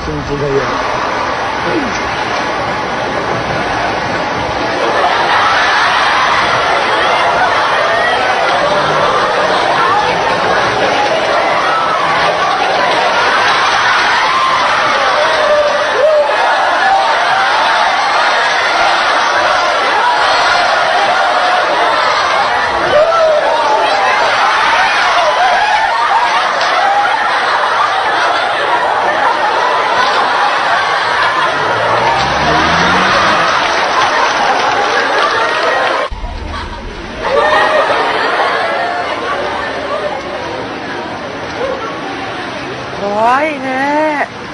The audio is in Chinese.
性质的人。可怖いね。